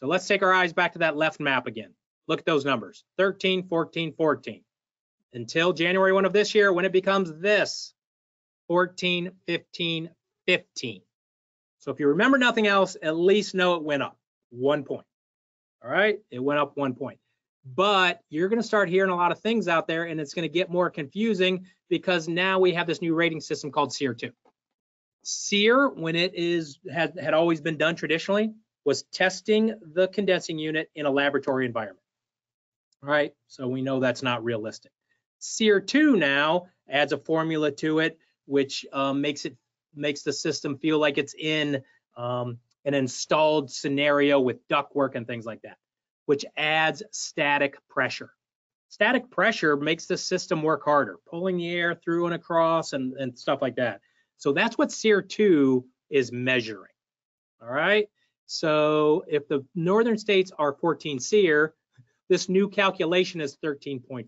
So let's take our eyes back to that left map again. Look at those numbers, 13, 14, 14. Until January 1 of this year, when it becomes this, 14, 15, 15. So if you remember nothing else, at least know it went up one point. All right, it went up one point. But you're going to start hearing a lot of things out there and it's going to get more confusing because now we have this new rating system called SEER 2. SEER, when it is had, had always been done traditionally, was testing the condensing unit in a laboratory environment. All right, so we know that's not realistic. SEER 2 now adds a formula to it, which um, makes it makes the system feel like it's in um, an installed scenario with ductwork and things like that, which adds static pressure. Static pressure makes the system work harder, pulling the air through and across and, and stuff like that. So that's what SEER 2 is measuring. All right. So if the northern states are 14 SEER, this new calculation is 13.4.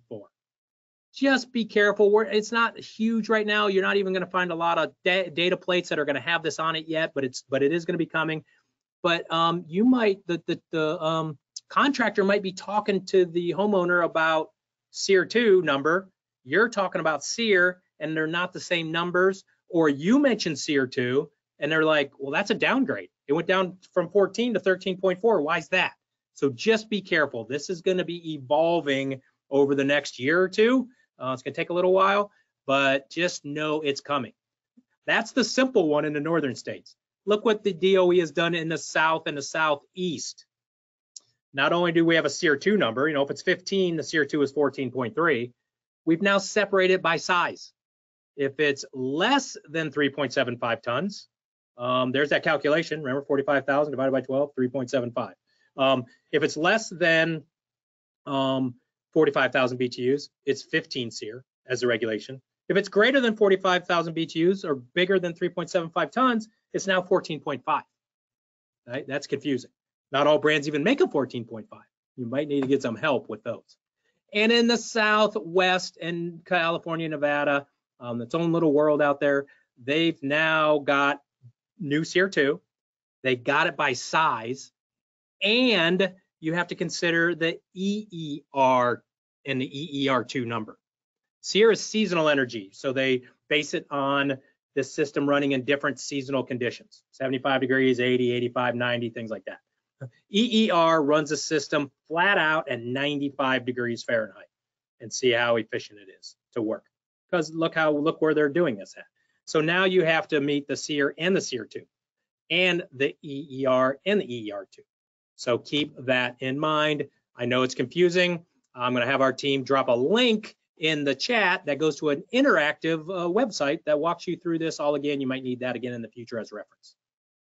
Just be careful. We're, it's not huge right now. You're not even going to find a lot of da data plates that are going to have this on it yet, but it's but it is going to be coming. But um, you might the the, the um, contractor might be talking to the homeowner about SEER 2 number. You're talking about SEER, and they're not the same numbers or you mentioned SEER 2 and they're like, well, that's a downgrade. It went down from 14 to 13.4. Why is that? So just be careful. This is going to be evolving over the next year or two. Uh, it's going to take a little while, but just know it's coming. That's the simple one in the northern states. Look what the DOE has done in the south and the southeast. Not only do we have a SEER 2 number, you know, if it's 15, the SEER 2 is 14.3. We've now separated by size. If it's less than 3.75 tons, um, there's that calculation. Remember, 45,000 divided by 12, 3.75. Um, if it's less than um, 45,000 BTUs, it's 15 SEER as the regulation. If it's greater than 45,000 BTUs or bigger than 3.75 tons, it's now 14.5. Right? That's confusing. Not all brands even make a 14.5. You might need to get some help with those. And in the Southwest and California, Nevada, um, its own little world out there. They've now got new SEER 2. They got it by size. And you have to consider the EER and the EER2 number. SEER is seasonal energy. So they base it on the system running in different seasonal conditions 75 degrees, 80, 85, 90, things like that. EER runs a system flat out at 95 degrees Fahrenheit and see how efficient it is to work because look how look where they're doing this at. So now you have to meet the SEER and the SEER 2 and the EER and the EER 2. So keep that in mind. I know it's confusing. I'm going to have our team drop a link in the chat that goes to an interactive uh, website that walks you through this all again. You might need that again in the future as reference.